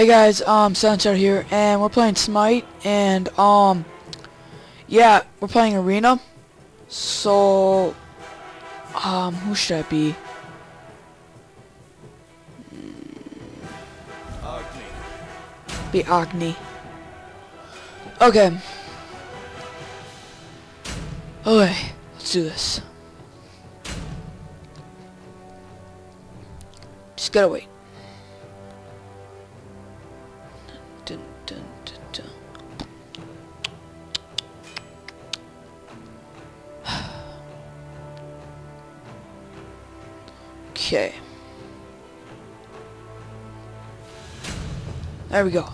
Hey guys, um, Sunshot here, and we're playing Smite, and, um, yeah, we're playing Arena, so, um, who should I be? Be Agni. Okay. Okay, let's do this. Just gotta wait. Okay. There we go.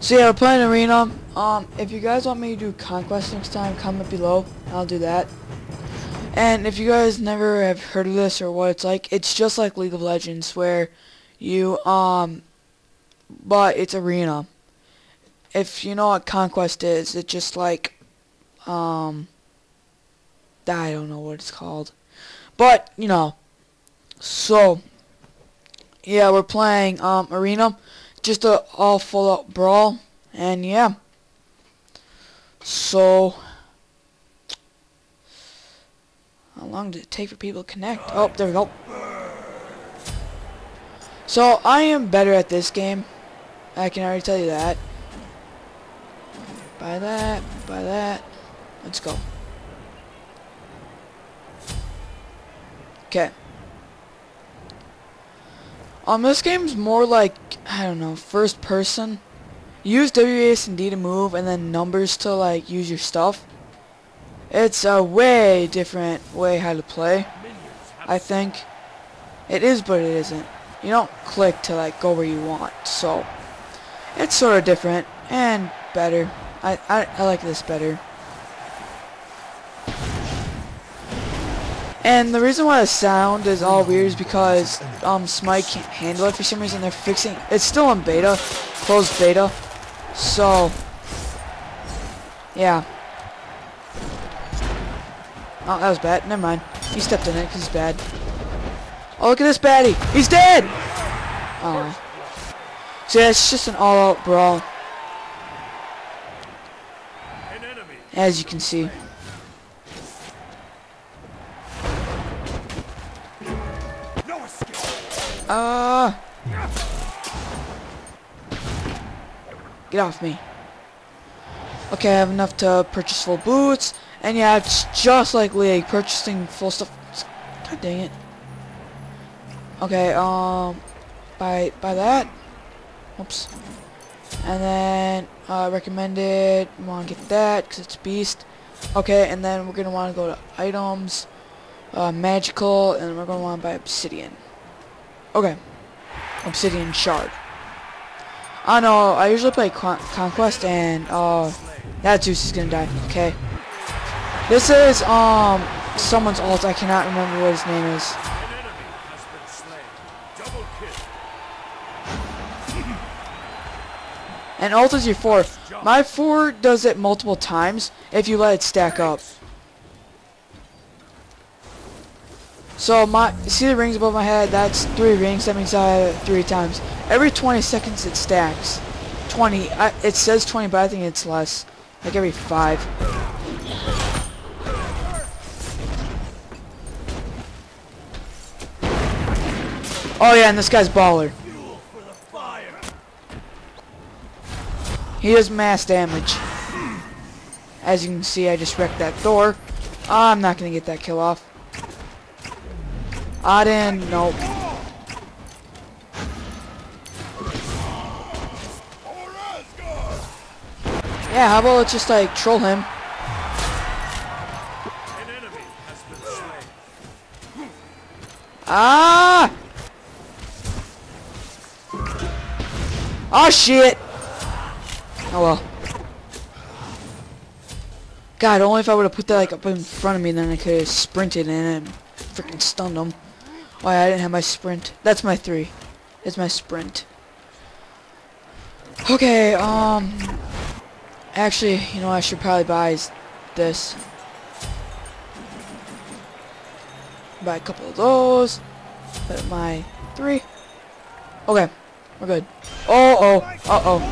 So yeah, we're playing arena. Um, if you guys want me to do conquest next time, comment below. I'll do that. And if you guys never have heard of this or what it's like, it's just like League of Legends where you um but it's arena. If you know what conquest is, it's just like um I don't know what it's called. But, you know. So yeah, we're playing um arena. Just a all full out brawl. And yeah. So how long did it take for people to connect? Oh, there we go. So, I am better at this game. I can already tell you that. Buy that, buy that. Let's go. Okay. Um, this game's more like, I don't know, first person. Use WASD to move and then numbers to, like, use your stuff. It's a way different way how to play, I think. It is, but it isn't. You don't click to like go where you want, so it's sort of different and better. I, I, I like this better. And the reason why the sound is all weird is because um, Smite can't handle it for some reason. They're fixing it's still in beta, closed beta. So, yeah. Oh, that was bad. Never mind. He stepped in it because he's bad. Oh, look at this baddie. He's dead! Oh. So yeah, it's just an all-out brawl. As you can see. Uh, get off me. Okay, I have enough to purchase full boots. And yeah, it's just like League, purchasing full stuff. God dang it. Okay, um, buy, buy that. Oops. And then, uh, recommended, want to get that, because it's Beast. Okay, and then we're going to want to go to items, uh, magical, and we're going to want to buy obsidian. Okay. Obsidian shard. I know, I usually play Con Conquest, and, uh, that Zeus is to die. Okay. This is, um, someone's alt. I cannot remember what his name is. And alt is your 4. My 4 does it multiple times if you let it stack up. So my see the rings above my head? That's three rings. That means I have it three times. Every 20 seconds it stacks. 20. I, it says 20, but I think it's less. Like every five. Oh yeah, and this guy's baller. He does mass damage. As you can see, I just wrecked that Thor. I'm not gonna get that kill off. Odin, nope. Yeah, how about let's just like troll him. Ah! Oh shit! Oh well. God, only if I would have put that like up in front of me, then I could have sprinted and freaking stunned him. Yeah, I didn't have my sprint. That's my three. It's my sprint. Okay, um... Actually, you know, I should probably buy this. Buy a couple of those. Put my three. Okay. We're good. Oh, oh, uh-oh.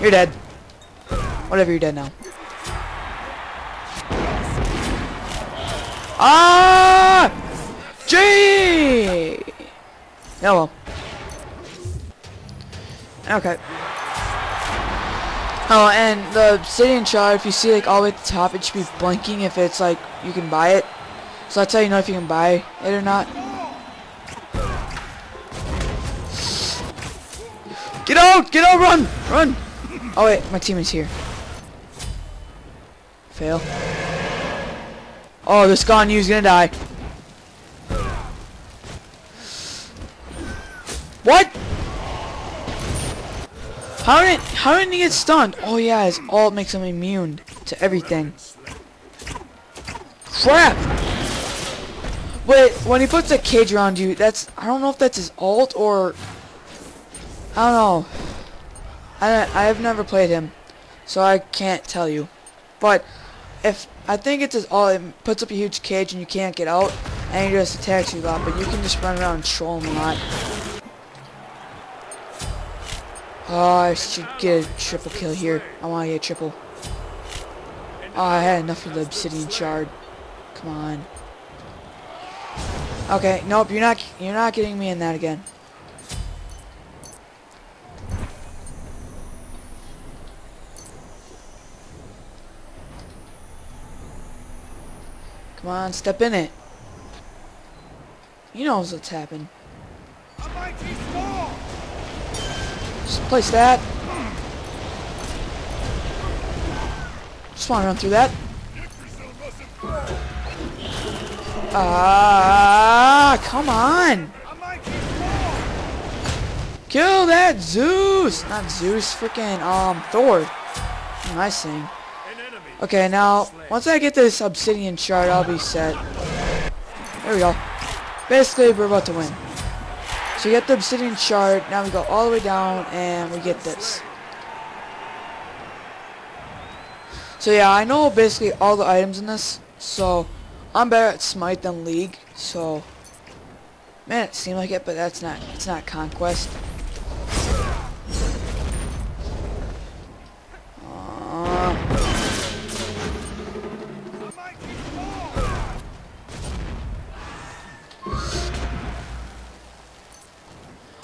You're dead. Whatever, you're dead now. Ah! Gee! Oh well. Okay. Oh, and the obsidian shard, if you see like all the way at the top, it should be blinking if it's like you can buy it. So that's how you know if you can buy it or not. Get out! Get out! Run! Run! Oh wait, my team is here. Fail. Oh, this Guan Yu's gonna die. What? How did how did he get stunned? Oh yeah, his ult makes him immune to everything. Crap! Wait, when he puts a cage around you, that's I don't know if that's his ult or I don't know. I I have never played him, so I can't tell you. But if I think it's just all it puts up a huge cage and you can't get out, and he just attacks you a lot. But you can just run around and troll him a lot. Oh, I should get a triple kill here. I want to get a triple. Oh, I had enough of the obsidian shard. Come on. Okay, nope, you're not you're not getting me in that again. On, step in it. You know what's happened. Just place that. Just want to run through that. Ah, come on. Kill that Zeus! Not Zeus, freaking um Thor. I saying? Okay, now once I get this obsidian shard, I'll be set. There we go. Basically, we're about to win. So you get the obsidian shard. Now we go all the way down, and we get this. So yeah, I know basically all the items in this. So I'm better at Smite than League. So man, it seemed like it, but that's not. It's not Conquest.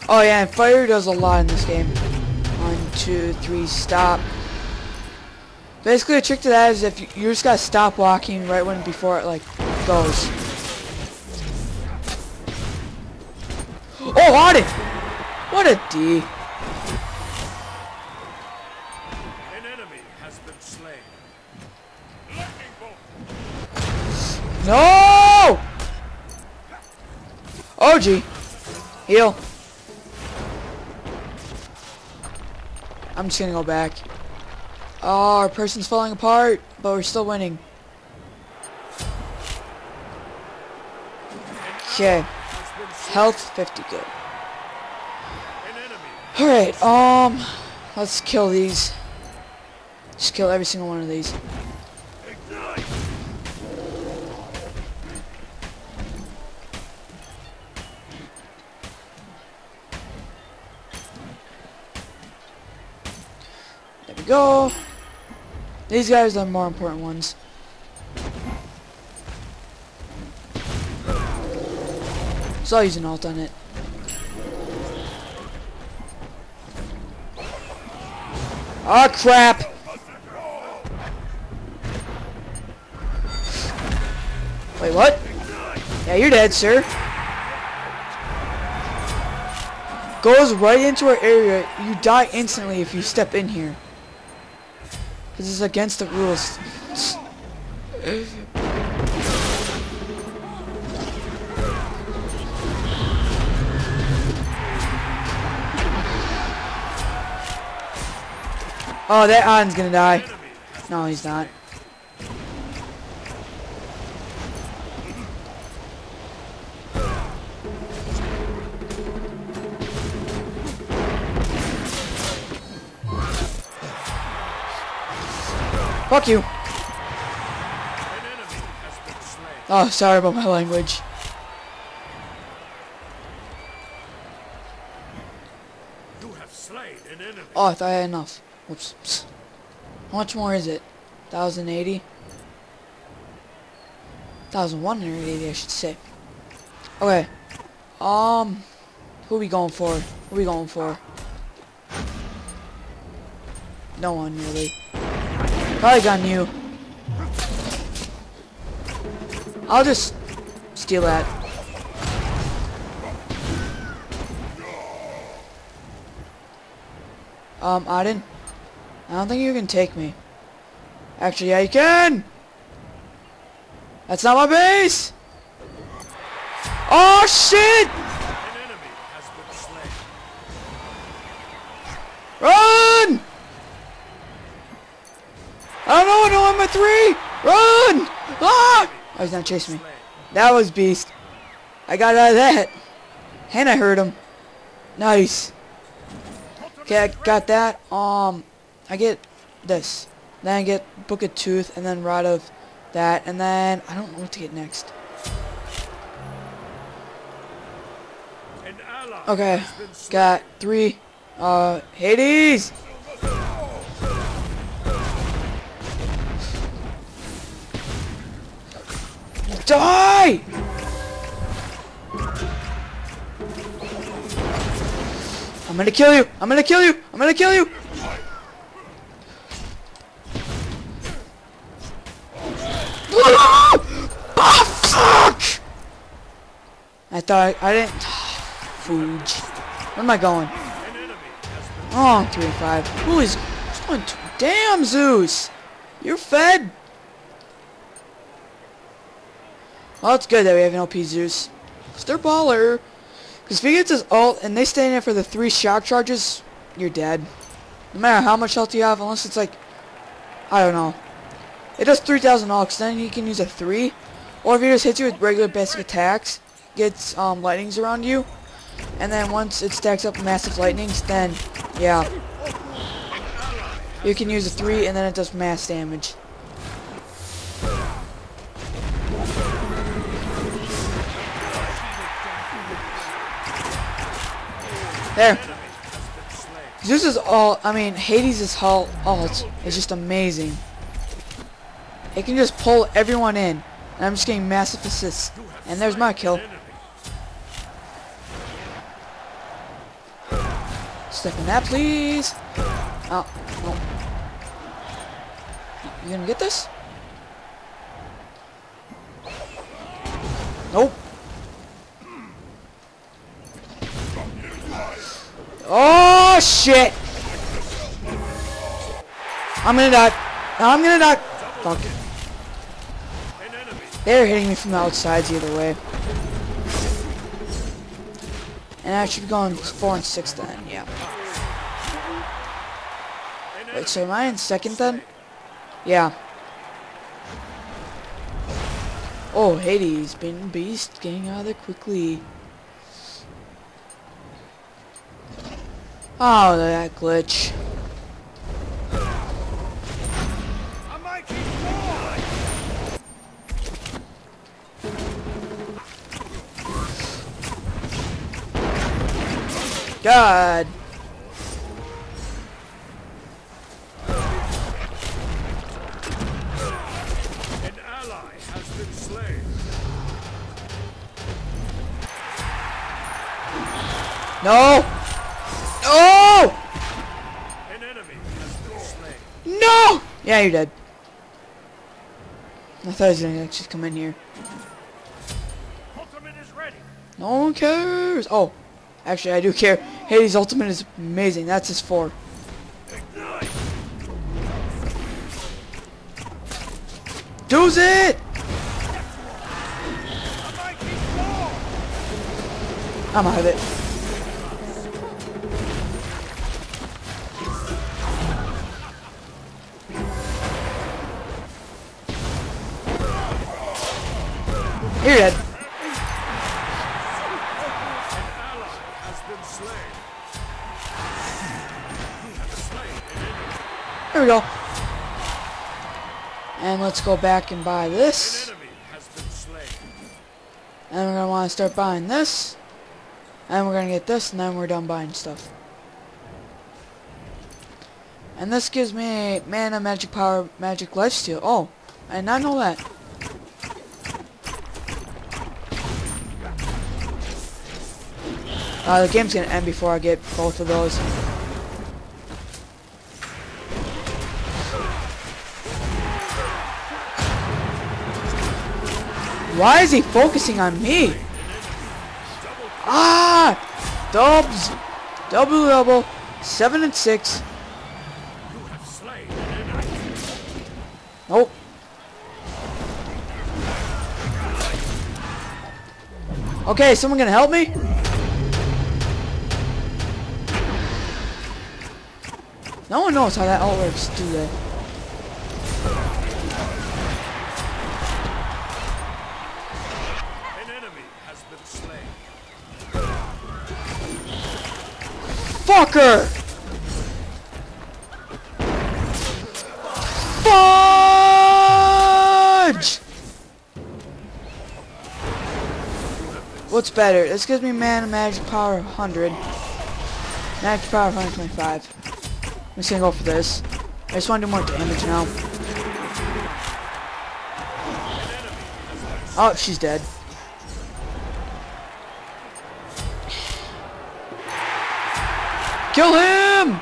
Oh yeah, and fire does a lot in this game. One, two, three, stop. Basically, the trick to that is if you, you just gotta stop walking right when before it like goes. Oh, on it! What a D. No! Oh, OG. Heal. I'm just gonna go back. Oh, our person's falling apart, but we're still winning. Okay. Health 50 good. Alright, um, let's kill these. Just kill every single one of these. Go. Oh, these guys are the more important ones. So I'll use an alt on it. Oh crap! Wait, what? Yeah, you're dead, sir. Goes right into our area. You die instantly if you step in here. This is against the rules. Oh, that An's gonna die. No, he's not. Fuck you. Oh, sorry about my language. Oh, I thought I had enough. Whoops. Psst. How much more is it? 1,080? 1,180, I should say. Okay. Um, who we going for? Who we going for? No one, really. Probably got you. I'll just steal that. Um, Odin, I don't think you can take me. Actually, yeah, you can! That's not my base! Oh, shit! Don't know, no, I'm at three! Run! Ah! Oh, he's not chasing me. That was beast. I got out of that. And I heard him. Nice. Okay, I got that. Um, I get this. Then I get Book of Thoth, and then Rod of that, and then I don't know what to get next. Okay, has been slain. got three. Uh, Hades. Die! I'm gonna kill you! I'm gonna kill you! I'm gonna kill you! Ah, fuck! I thought I, didn't. Fooge. Where am I going? Oh, three and five. Who is? One, two, damn, Zeus! You're fed. Well, it's good that we have an LP Zeus. They're baller. Because if he gets his ult and they stay in there for the three shock charges, you're dead. No matter how much health you have, unless it's like, I don't know. It does 3,000 all, then you can use a 3. Or if he just hits you with regular basic attacks, gets um, lightnings around you, and then once it stacks up massive lightnings, then, yeah. You can use a 3 and then it does mass damage. There. Zeus is all, I mean, Hades' halt, alt is just amazing. It can just pull everyone in. And I'm just getting massive assists. And there's my kill. Step in that, please. Oh, no. You gonna get this? Nope. Oh, shit! I'm gonna die. I'm gonna die. Fuck. They're hitting me from the outsides either way. And I should be going 4 and 6 then, yeah. Wait, so am I in second then? Yeah. Oh, Hades, been beast, getting out of there quickly. Oh, that glitch. A mighty boy! God. An ally has been slain. No! No! Yeah, you're dead. I thought he was gonna just come in here. Ultimate is ready. No one cares. Oh, actually, I do care. Hades' ultimate is amazing. That's his four. Does it! A mighty boy! I'm out of it. Enemy. There we go. And let's go back and buy this. And we're going to want to start buying this. And we're going to get this, and then we're done buying stuff. And this gives me mana, magic power, magic lifesteal. Oh, I did not know that. Uh, the game's gonna end before I get both of those. Why is he focusing on me? Ah! Dubs! Double double. Seven and six. Nope. Okay, someone gonna help me? No one knows how that all works, do they? An enemy has been slain. Fucker! Fudge! What's better? This gives me mana magic power 100. Magic power 125. I'm just gonna go for this. I just want to do more damage now. Oh, she's dead. Kill him!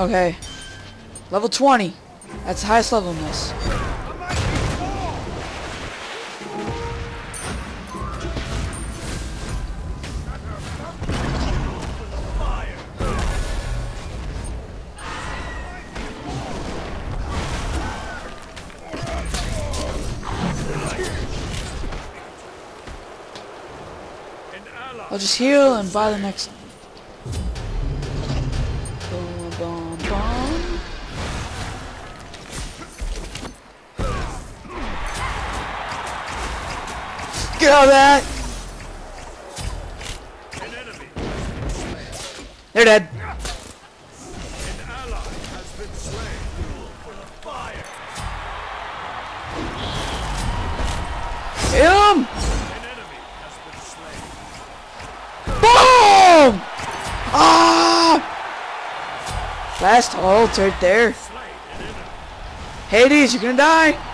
Okay. Level 20. That's the highest level in this. I'll just heal and buy the next. For the fire. Hit him! Boom! Ah! Last ult right there. Hades, you're gonna die.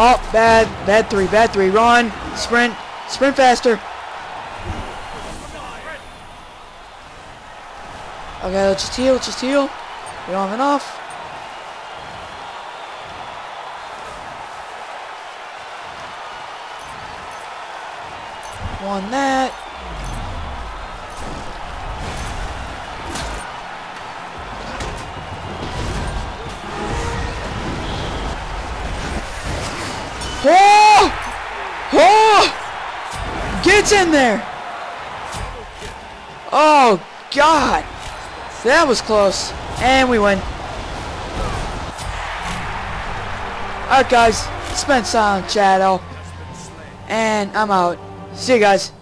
Oh, bad, bad three, bad three. Run, sprint, sprint faster. Okay, let's just heal, let's just heal. We don't have enough. One that. Oh! Oh! Gets in there! Oh, God! That was close. And we win. Alright, guys. It's been Silent Shadow. And I'm out. See you guys.